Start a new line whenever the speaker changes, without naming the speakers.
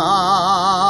啊。